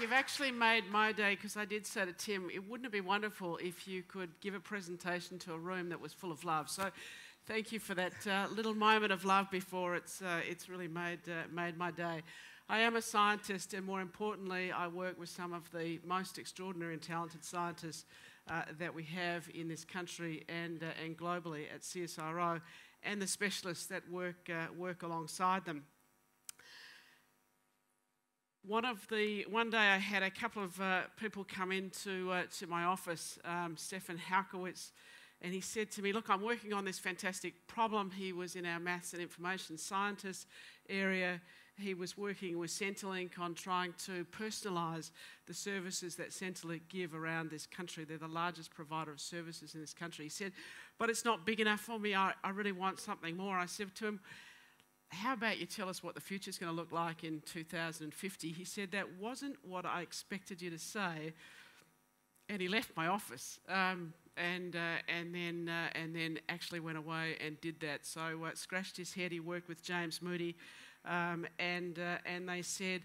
you've actually made my day because I did say to Tim, it wouldn't it be wonderful if you could give a presentation to a room that was full of love. So thank you for that uh, little moment of love before it's, uh, it's really made, uh, made my day. I am a scientist, and more importantly, I work with some of the most extraordinary and talented scientists uh, that we have in this country and, uh, and globally at CSIRO, and the specialists that work, uh, work alongside them one of the one day I had a couple of uh, people come into uh, to my office, um, Stefan Hajkowicz, and he said to me, "Look, I'm working on this fantastic problem." He was in our maths and information scientists area. He was working with Centrelink on trying to personalise the services that Centrelink give around this country. They're the largest provider of services in this country. He said, "But it's not big enough for me. I, I really want something more." I said to him how about you tell us what the future is going to look like in 2050? He said, That wasn't what I expected you to say. And he left my office um, and, uh, and, then, uh, and then actually went away and did that. So uh, scratched his head. He worked with James Moody um, and, uh, and they said,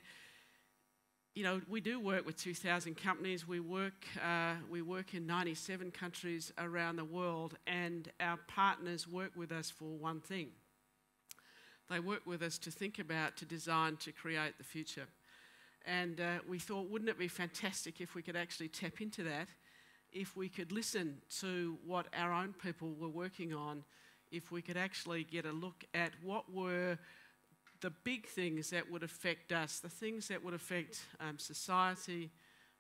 you know, we do work with 2,000 companies. We work, uh, we work in 97 countries around the world, and our partners work with us for one thing they work with us to think about, to design, to create the future. And uh, we thought, wouldn't it be fantastic if we could actually tap into that, if we could listen to what our own people were working on, if we could actually get a look at what were the big things that would affect us, the things that would affect um, society,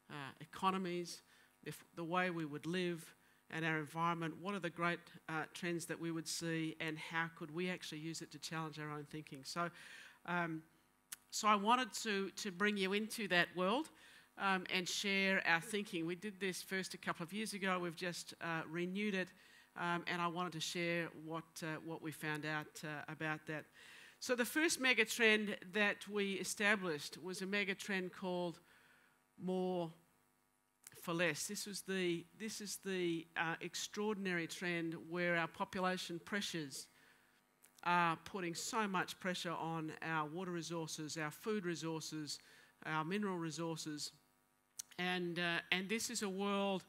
uh, economies, the, the way we would live, and our environment, what are the great uh, trends that we would see, and how could we actually use it to challenge our own thinking? So, um, so I wanted to, to bring you into that world um, and share our thinking. We did this first a couple of years ago, we've just uh, renewed it, um, and I wanted to share what, uh, what we found out uh, about that. So, the first mega trend that we established was a mega trend called more for less. This, was the, this is the uh, extraordinary trend where our population pressures are putting so much pressure on our water resources, our food resources, our mineral resources. And, uh, and this is a world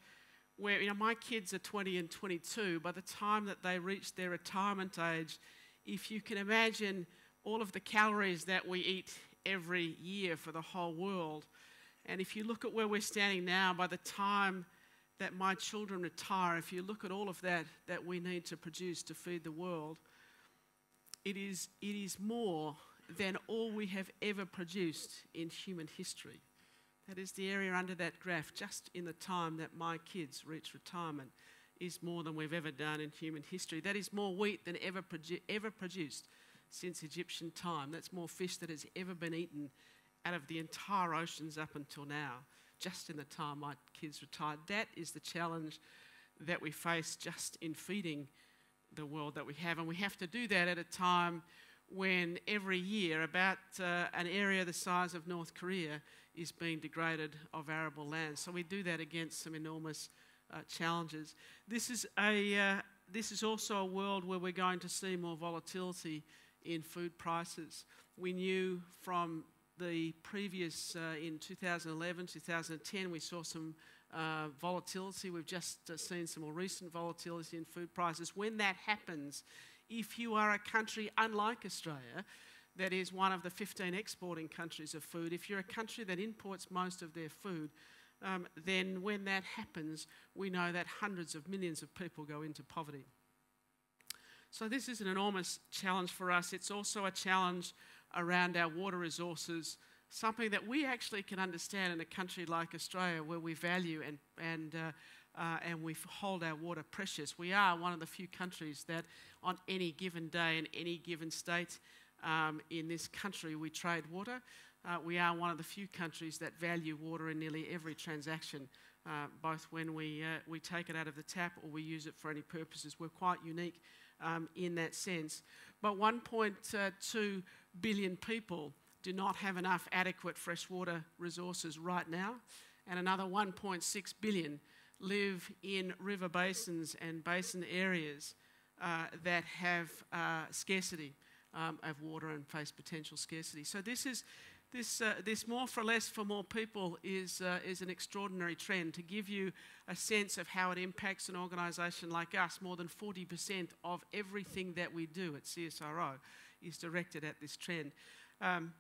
where, you know, my kids are 20 and 22. By the time that they reach their retirement age, if you can imagine all of the calories that we eat every year for the whole world, and if you look at where we're standing now, by the time that my children retire, if you look at all of that that we need to produce to feed the world, it is, it is more than all we have ever produced in human history. That is the area under that graph, just in the time that my kids reach retirement, is more than we've ever done in human history. That is more wheat than ever, produ- ever produced since Egyptian time. That's more fish that has ever been eaten out of the entire oceans up until now, just in the time my kids retired. That is the challenge that we face just in feeding the world that we have. And we have to do that at a time when every year about uh, an area the size of North Korea is being degraded of arable land. So we do that against some enormous uh, challenges. This is, a, uh, this is also a world where we're going to see more volatility in food prices. We knew from the previous, uh, in 2011, 2010, we saw some uh, volatility. We've just uh, seen some more recent volatility in food prices. When that happens, if you are a country unlike Australia, that is one of the 15 exporting countries of food, if you're a country that imports most of their food, um, then when that happens, we know that hundreds of millions of people go into poverty. So, this is an enormous challenge for us. It's also a challenge around our water resources, something that we actually can understand in a country like Australia where we value and, and, uh, uh, and we hold our water precious. We are one of the few countries that, on any given day in any given state um, in this country, we trade water. Uh, we are one of the few countries that value water in nearly every transaction, uh, both when we, uh, we take it out of the tap or we use it for any purposes. We're quite unique um, in that sense. But 1.2 billion people do not have enough adequate freshwater resources right now, and another 1.6 billion live in river basins and basin areas uh, that have uh, scarcity um, of water and face potential scarcity. So this is this, uh, this more for less for more people is, uh, is an extraordinary trend to give you a sense of how it impacts an organisation like us. More than 40% of everything that we do at CSIRO is directed at this trend. Um,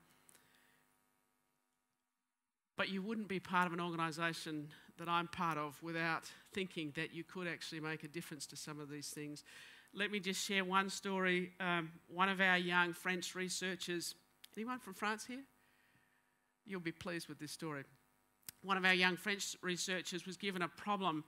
but you wouldn't be part of an organisation that I'm part of without thinking that you could actually make a difference to some of these things. Let me just share one story. Um, one of our young French researchers, anyone from France here? You'll be pleased with this story. One of our young French researchers was given a problem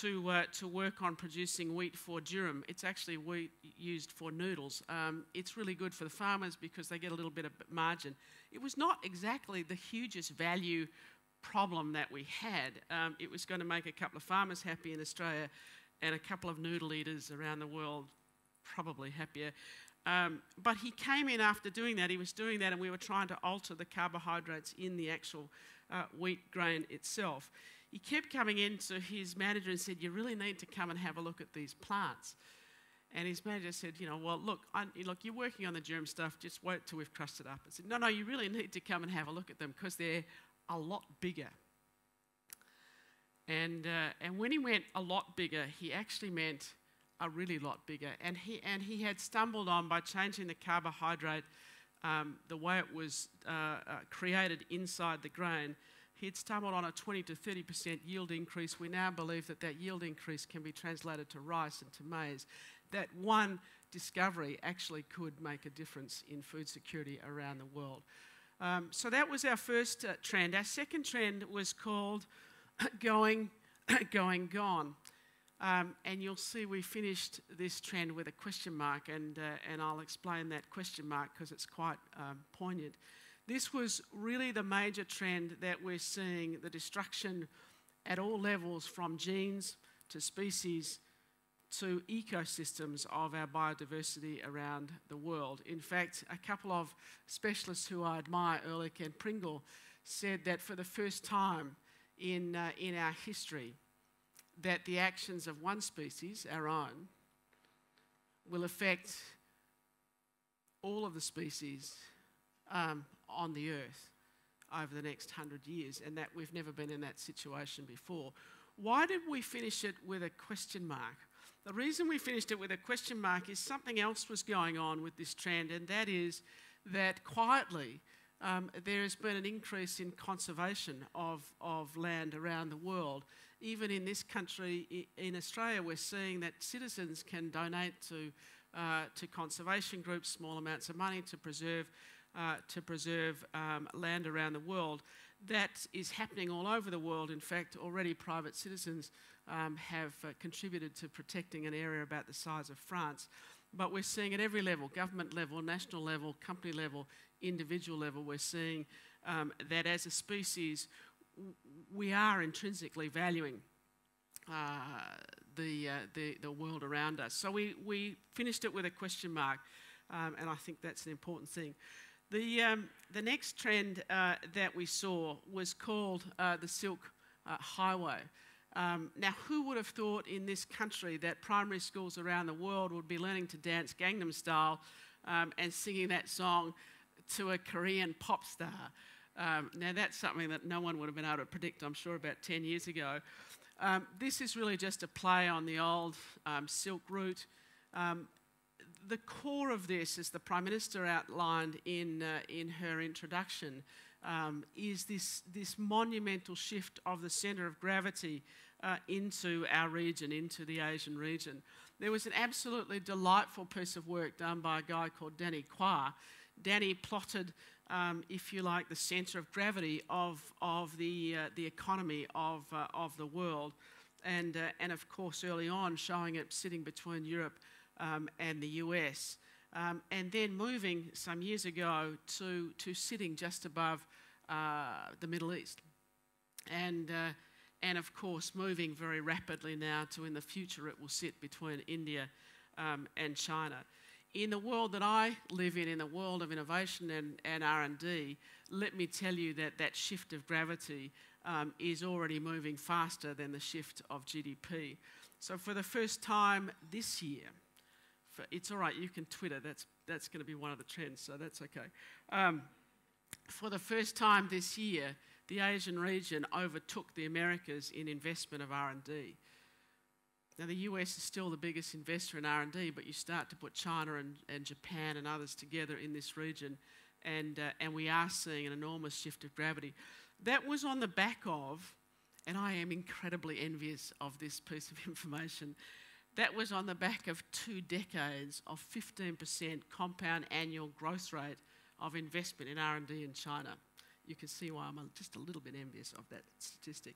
to, uh, to work on producing wheat for durum. It's actually wheat used for noodles. Um, it's really good for the farmers because they get a little bit of margin. It was not exactly the hugest value problem that we had. Um, it was going to make a couple of farmers happy in Australia and a couple of noodle eaters around the world probably happier. Um, but he came in after doing that. He was doing that, and we were trying to alter the carbohydrates in the actual uh, wheat grain itself. He kept coming in to his manager and said, You really need to come and have a look at these plants. And his manager said, You know, well, look, I, look, you're working on the germ stuff, just wait till we've crushed it up. I said, No, no, you really need to come and have a look at them because they're a lot bigger. And, uh, and when he went a lot bigger, he actually meant a really lot bigger. And he, and he had stumbled on by changing the carbohydrate, um, the way it was uh, uh, created inside the grain, he had stumbled on a 20 to 30% yield increase. We now believe that that yield increase can be translated to rice and to maize. That one discovery actually could make a difference in food security around the world. Um, so that was our first uh, trend. Our second trend was called going, going, gone. Um, and you'll see we finished this trend with a question mark, and, uh, and I'll explain that question mark because it's quite um, poignant. This was really the major trend that we're seeing the destruction at all levels from genes to species to ecosystems of our biodiversity around the world. In fact, a couple of specialists who I admire, Ehrlich and Pringle, said that for the first time in, uh, in our history, that the actions of one species, our own, will affect all of the species um, on the earth over the next hundred years, and that we've never been in that situation before. Why did we finish it with a question mark? The reason we finished it with a question mark is something else was going on with this trend, and that is that quietly um, there has been an increase in conservation of, of land around the world even in this country, in Australia, we're seeing that citizens can donate to, uh, to conservation groups small amounts of money to preserve, uh, to preserve um, land around the world. That is happening all over the world. In fact, already private citizens um, have uh, contributed to protecting an area about the size of France. But we're seeing at every level government level, national level, company level, individual level we're seeing um, that as a species, we are intrinsically valuing uh, the, uh, the, the world around us. So we, we finished it with a question mark, um, and I think that's an important thing. The, um, the next trend uh, that we saw was called uh, the Silk uh, Highway. Um, now, who would have thought in this country that primary schools around the world would be learning to dance Gangnam Style um, and singing that song to a Korean pop star? Um, now, that's something that no one would have been able to predict, I'm sure, about 10 years ago. Um, this is really just a play on the old um, Silk Route. Um, the core of this, as the Prime Minister outlined in, uh, in her introduction, um, is this, this monumental shift of the centre of gravity uh, into our region, into the Asian region. There was an absolutely delightful piece of work done by a guy called Danny Quah. Danny plotted um, if you like, the centre of gravity of, of the, uh, the economy of, uh, of the world. And, uh, and of course, early on, showing it sitting between Europe um, and the US. Um, and then moving some years ago to, to sitting just above uh, the Middle East. And, uh, and of course, moving very rapidly now to in the future, it will sit between India um, and China in the world that I live in, in the world of innovation and, and R&D, let me tell you that that shift of gravity um, is already moving faster than the shift of GDP. So for the first time this year, for, it's all right, you can Twitter, that's, that's going to be one of the trends, so that's okay. Um, for the first time this year, the Asian region overtook the Americas in investment of R&D. Now, the US is still the biggest investor in R&D, but you start to put China and, and Japan and others together in this region, and, uh, and we are seeing an enormous shift of gravity. That was on the back of, and I am incredibly envious of this piece of information, that was on the back of two decades of 15% compound annual growth rate of investment in R&D in China. You can see why I'm just a little bit envious of that statistic.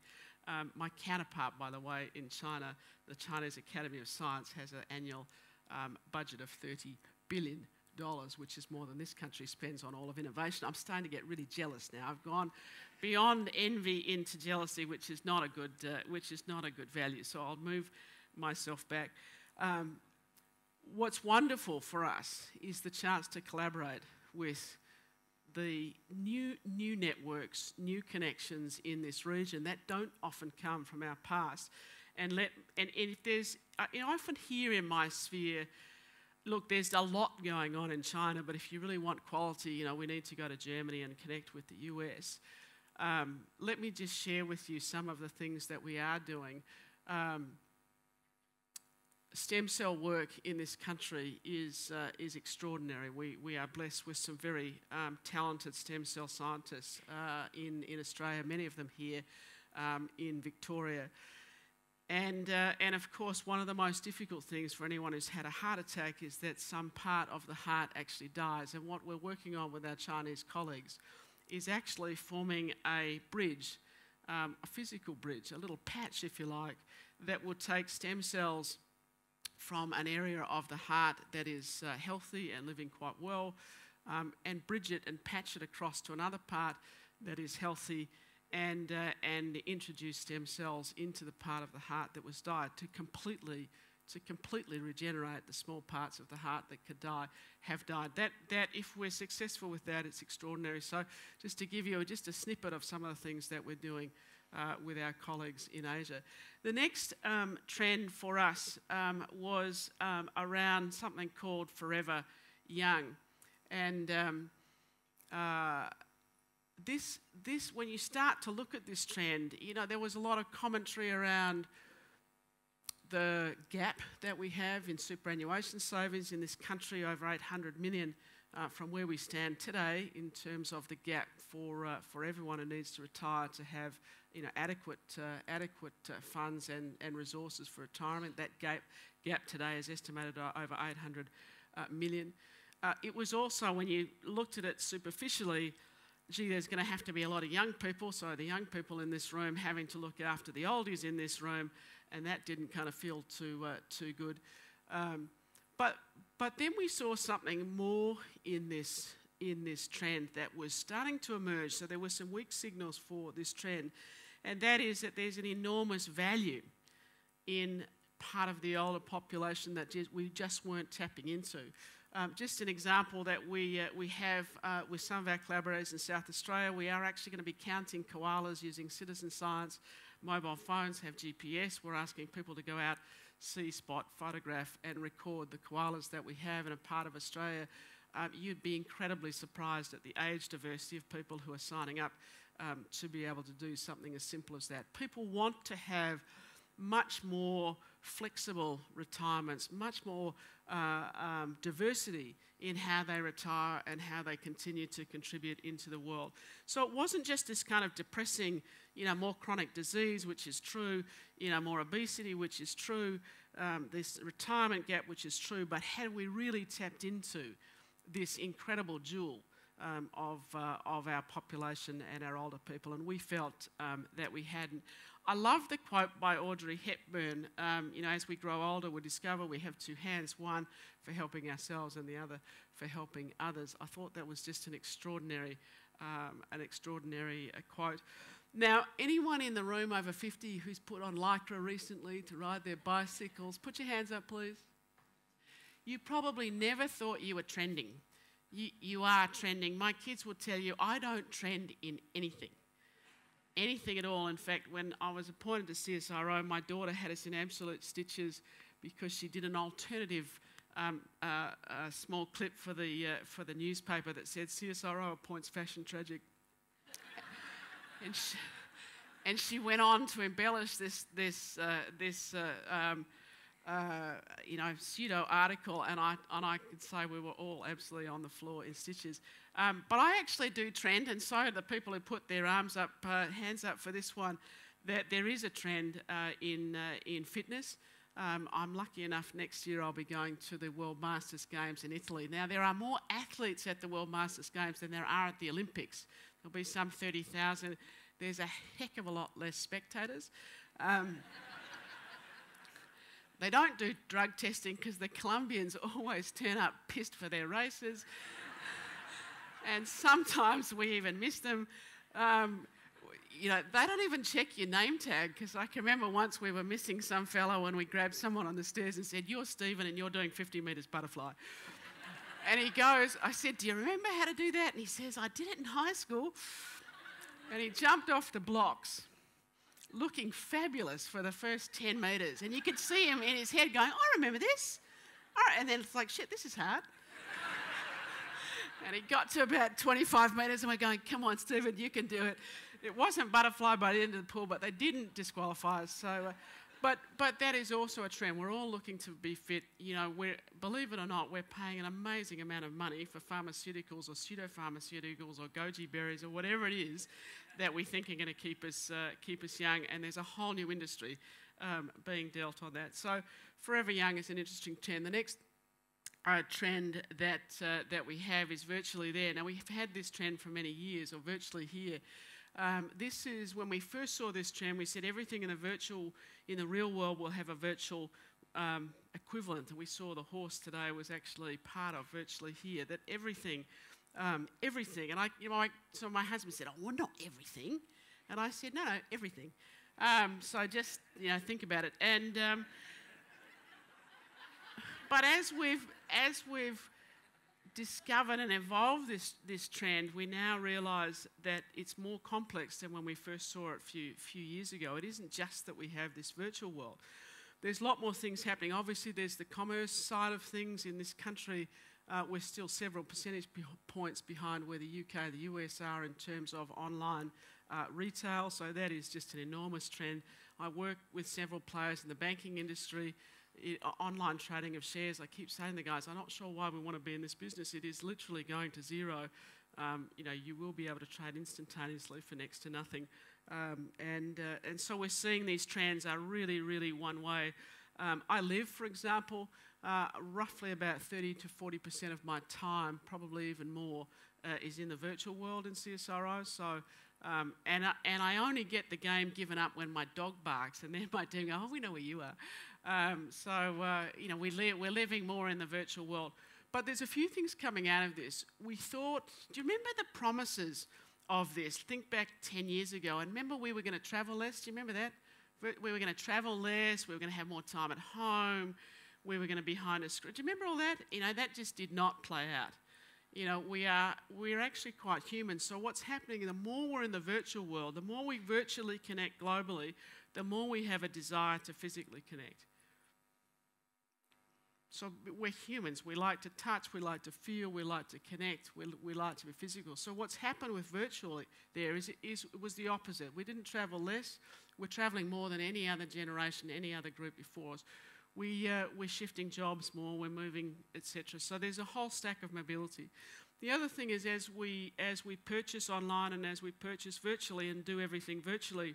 Um, my counterpart, by the way, in China, the Chinese Academy of Science, has an annual um, budget of 30 billion dollars, which is more than this country spends on all of innovation. I'm starting to get really jealous now. I've gone beyond envy into jealousy, which is not a good, uh, which is not a good value. So I'll move myself back. Um, what's wonderful for us is the chance to collaborate with the new new networks, new connections in this region that don't often come from our past. And let and, and if there's, I often hear in my sphere look, there's a lot going on in China, but if you really want quality, you know, we need to go to Germany and connect with the US. Um, let me just share with you some of the things that we are doing. Um, stem cell work in this country is, uh, is extraordinary. We, we are blessed with some very um, talented stem cell scientists uh, in, in Australia, many of them here um, in Victoria. And, uh, and of course, one of the most difficult things for anyone who's had a heart attack is that some part of the heart actually dies. And what we're working on with our Chinese colleagues is actually forming a bridge, um, a physical bridge, a little patch, if you like, that will take stem cells from an area of the heart that is uh, healthy and living quite well um, and bridge it and patch it across to another part that is healthy and, uh, and introduce stem cells into the part of the heart that was died to completely to completely regenerate the small parts of the heart that could die have died. That that if we're successful with that, it's extraordinary. So just to give you just a snippet of some of the things that we're doing uh, with our colleagues in Asia. The next um, trend for us um, was um, around something called Forever Young, and um, uh, this, this, when you start to look at this trend, you know, there was a lot of commentary around the gap that we have in superannuation savings in this country, over 800 million uh, from where we stand today in terms of the gap for, uh, for everyone who needs to retire to have you know, adequate, uh, adequate uh, funds and, and resources for retirement. That gap, gap today is estimated at over 800 uh, million. Uh, it was also, when you looked at it superficially, gee, there's going to have to be a lot of young people, so the young people in this room having to look after the oldies in this room, and that didn't kind of feel too, uh, too good. Um, but, but then we saw something more in this, in this trend that was starting to emerge. So there were some weak signals for this trend, and that is that there's an enormous value in part of the older population that we just weren't tapping into. Um, just an example that we, uh, we have uh, with some of our collaborators in South Australia, we are actually going to be counting koalas using citizen science. Mobile phones have GPS. We're asking people to go out, see, spot, photograph, and record the koalas that we have in a part of Australia. Um, you'd be incredibly surprised at the age diversity of people who are signing up um, to be able to do something as simple as that. People want to have much more flexible retirements, much more uh, um, diversity in how they retire and how they continue to contribute into the world. So it wasn't just this kind of depressing, you know, more chronic disease, which is true, you know, more obesity, which is true, um, this retirement gap, which is true, but had we really tapped into this incredible jewel um, of, uh, of our population and our older people, and we felt um, that we hadn't. I love the quote by Audrey Hepburn. Um, you know, as we grow older, we discover we have two hands, one for helping ourselves and the other for helping others. I thought that was just an extraordinary, um, an extraordinary uh, quote. Now, anyone in the room over 50 who's put on Lycra recently to ride their bicycles, put your hands up, please. You probably never thought you were trending. You, you are trending. My kids will tell you, I don't trend in anything anything at all. In fact, when I was appointed to CSIRO, my daughter had us in absolute stitches because she did an alternative um, uh, small clip for the, uh, for the newspaper that said CSIRO appoints fashion tragic. and, she, and she went on to embellish this, this, uh, this uh, um, uh, you know, pseudo article, and I, and I could say we were all absolutely on the floor in stitches. Um, but I actually do trend, and so the people who put their arms up, uh, hands up for this one, that there is a trend uh, in, uh, in fitness. Um, I'm lucky enough next year I'll be going to the World Masters Games in Italy. Now, there are more athletes at the World Masters Games than there are at the Olympics. There'll be some 30,000. There's a heck of a lot less spectators. Um, they don't do drug testing because the Colombians always turn up pissed for their races. and sometimes we even miss them. Um, you know, they don't even check your name tag because I can remember once we were missing some fellow and we grabbed someone on the stairs and said, You're Stephen and you're doing 50 metres butterfly. and he goes, I said, Do you remember how to do that? And he says, I did it in high school. And he jumped off the blocks looking fabulous for the first 10 metres. And you could see him in his head going, I remember this. And then it's like, shit, this is hard. and he got to about 25 metres and we're going, come on, Stephen, you can do it. It wasn't butterfly by the end of the pool, but they didn't disqualify us. So, uh, but, but that is also a trend. We're all looking to be fit. You know, we're, believe it or not, we're paying an amazing amount of money for pharmaceuticals or pseudopharmaceuticals or goji berries or whatever it is that we think are going to keep us, uh, keep us young. And there's a whole new industry um, being dealt on that. So Forever Young is an interesting trend. The next uh, trend that, uh, that we have is virtually there. Now, we've had this trend for many years, or virtually here. Um, this is when we first saw this trend, we said everything in the virtual, in the real world, will have a virtual um, equivalent. And we saw the horse today was actually part of virtually here, that everything um, everything. And I, you know, I, so my husband said, "Oh, well, not everything," and I said, "No, no, everything." Um, so just you know, think about it. And um, but as we've as we've discovered and evolved this this trend, we now realise that it's more complex than when we first saw it a few few years ago. It isn't just that we have this virtual world. There's a lot more things happening. Obviously, there's the commerce side of things in this country uh, we're still several percentage points behind where the UK the US are in terms of online uh, retail, so that is just an enormous trend. I work with several players in the banking industry, it, uh, online trading of shares. I keep saying to the guys, I'm not sure why we want to be in this business. It is literally going to zero. Um, you know, you will be able to trade instantaneously for next to nothing. Um, and, uh, and so we're seeing these trends are really, really one way. Um, I live, for example, uh, roughly about 30 to 40% of my time, probably even more, uh, is in the virtual world in CSIRO. So, um, and, I, and I only get the game given up when my dog barks, and then my team go, oh, we know where you are. Um, so, uh, you know, we li- we're living more in the virtual world. But there's a few things coming out of this. We thought, do you remember the promises of this? Think back 10 years ago, and remember we were going to travel less? Do you remember that? We were going to travel less, we were going to have more time at home, we were going to be behind a screen. Do you remember all that? You know, that just did not play out. You know, we are we're actually quite human. So what's happening? The more we're in the virtual world, the more we virtually connect globally, the more we have a desire to physically connect. So we're humans. We like to touch, we like to feel, we like to connect, we, we like to be physical. So what's happened with virtually there is, is it was the opposite. We didn't travel less. We're traveling more than any other generation, any other group before us we, uh, we're shifting jobs more, we're moving, etc. So there's a whole stack of mobility. The other thing is as we, as we purchase online and as we purchase virtually and do everything virtually,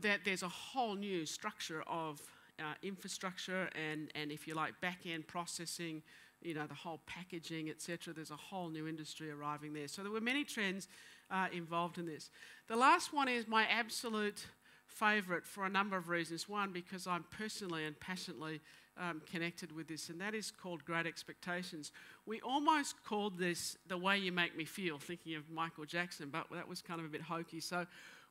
that there's a whole new structure of uh, infrastructure and, and, if you like, back-end processing, you know, the whole packaging, etc. There's a whole new industry arriving there. So there were many trends uh, involved in this. The last one is my absolute favourite for a number of reasons. One, because I'm personally and passionately um, connected with this, and that is called Great Expectations. We almost called this The Way You Make Me Feel, thinking of Michael Jackson, but that was kind of a bit hokey. So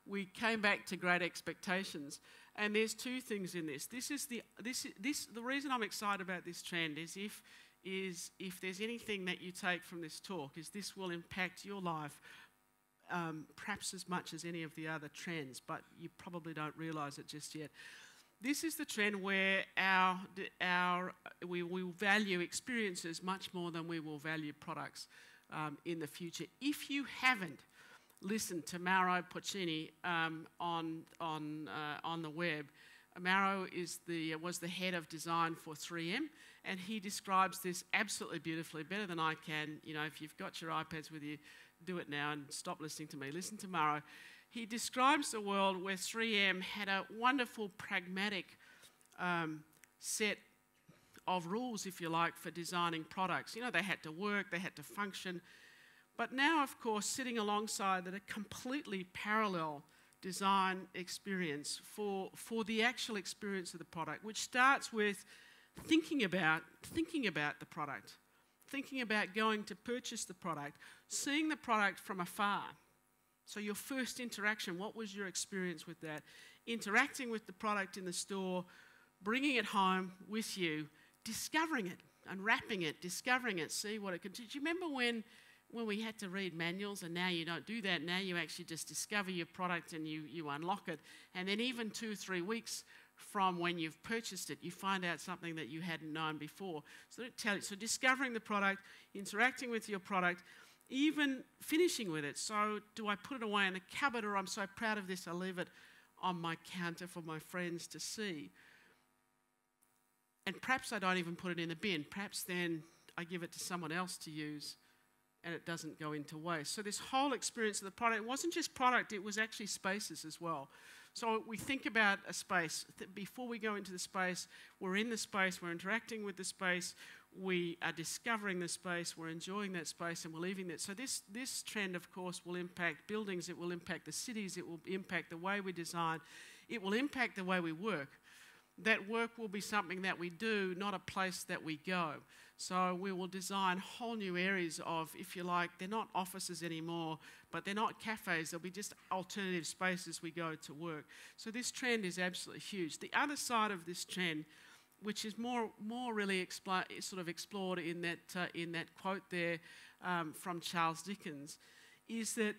we came back to Great Expectations. And there's two things in this. This is the, this, this, the reason I'm excited about this trend is if, is if there's anything that you take from this talk, is this will impact your life um, perhaps as much as any of the other trends, but you probably don't realise it just yet. This is the trend where our, our, we will value experiences much more than we will value products um, in the future. If you haven't listened to Mauro Porcini um, on, on, uh, on the web, Mauro is the, was the head of design for 3M, and he describes this absolutely beautifully, better than I can. You know, if you've got your iPads with you, do it now and stop listening to me. Listen to Mauro he describes the world where 3M had a wonderful, pragmatic um, set of rules, if you like, for designing products. You know, they had to work, they had to function. But now, of course, sitting alongside that, a completely parallel design experience for, for the actual experience of the product, which starts with thinking about, thinking about the product, thinking about going to purchase the product, seeing the product from afar so, your first interaction, what was your experience with that? Interacting with the product in the store, bringing it home with you, discovering it, unwrapping it, discovering it, see what it can do. Do you remember when, when we had to read manuals and now you don't do that? Now you actually just discover your product and you, you unlock it. And then, even two, three weeks from when you've purchased it, you find out something that you hadn't known before. So, tell you. so discovering the product, interacting with your product, even finishing with it. So, do I put it away in the cupboard or I'm so proud of this I leave it on my counter for my friends to see? And perhaps I don't even put it in the bin. Perhaps then I give it to someone else to use and it doesn't go into waste. So, this whole experience of the product wasn't just product, it was actually spaces as well. So, we think about a space. Before we go into the space, we're in the space, we're interacting with the space, we are discovering the space, we're enjoying that space, and we're leaving that. So, this, this trend, of course, will impact buildings, it will impact the cities, it will impact the way we design, it will impact the way we work. That work will be something that we do, not a place that we go. So, we will design whole new areas of, if you like, they're not offices anymore, but they're not cafes, they'll be just alternative spaces we go to work. So, this trend is absolutely huge. The other side of this trend which is more, more really sort of explored in that, uh, in that quote there um, from Charles Dickens, is that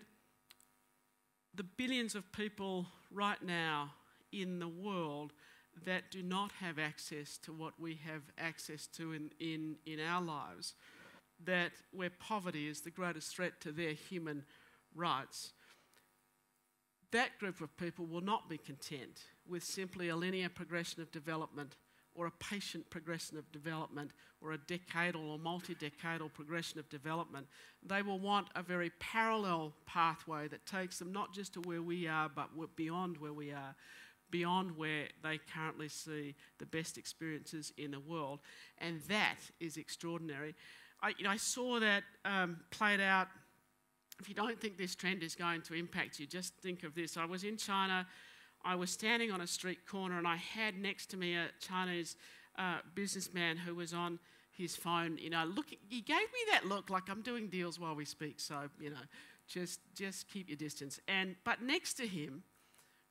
the billions of people right now in the world that do not have access to what we have access to in, in, in our lives, that where poverty is the greatest threat to their human rights, that group of people will not be content with simply a linear progression of development or a patient progression of development or a decadal or multi decadal progression of development. They will want a very parallel pathway that takes them not just to where we are, but beyond where we are, beyond where they currently see the best experiences in the world. And that is extraordinary. I, you know, I saw that um, played out. If you don't think this trend is going to impact you, just think of this. I was in China I was standing on a street corner and I had next to me a Chinese uh, businessman who was on his phone. You know, look, he gave me that look like I'm doing deals while we speak. So you know, just just keep your distance. And but next to him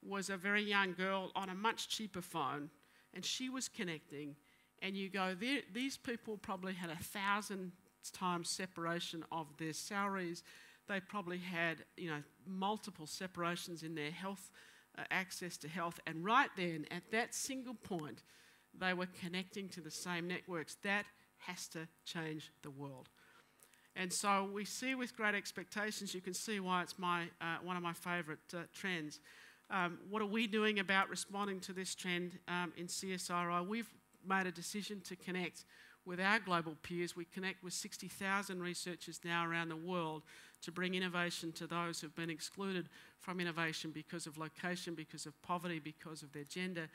was a very young girl on a much cheaper phone, and she was connecting. And you go, these people probably had a thousand times separation of their salaries. They probably had, you know, multiple separations in their health uh, access to health. And right then, at that single point, they were connecting to the same networks. That has to change the world. And so we see with great expectations, you can see why it's my, uh, one of my favourite uh, trends. Um, what are we doing about responding to this trend um, in CSIRO? We've made a decision to connect with our global peers. We connect with 60,000 researchers now around the world to bring innovation to those who've been excluded from innovation because of location, because of poverty, because of their gender,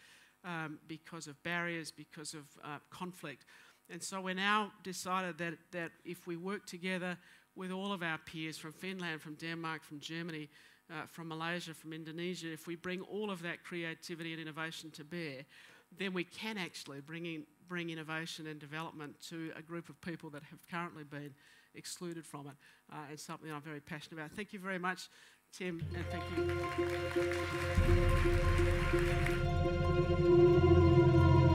um, because of barriers, because of uh, conflict. And so we're now decided that, that if we work together with all of our peers from Finland, from Denmark, from Germany, uh, from Malaysia, from Indonesia, if we bring all of that creativity and innovation to bear, then we can actually bring, in, bring innovation and development to a group of people that have currently been excluded from it. Uh, it's something I'm very passionate about. Thank you very much, Tim, and thank you.